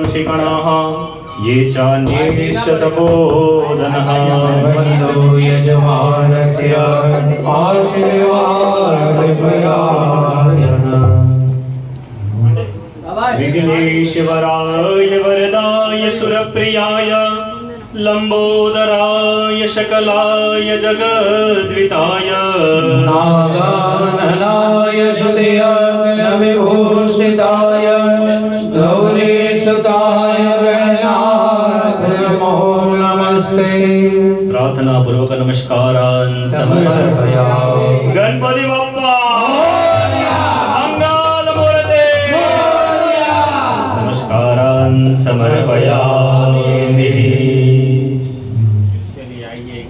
ऋषिगणाः ये चान्येश्च तपोधनः यजमानस्य विघ्नेश्वराय वरदाय सुरप्रियाय लम्बोदराय शकलाय जगद्विताय। प्रार्थना पूर्वक समर्पयामि। गणपति बप्पा! मङ्गलमूर्ते नमस्कारान् समर्पयामि। चलिए आइए एक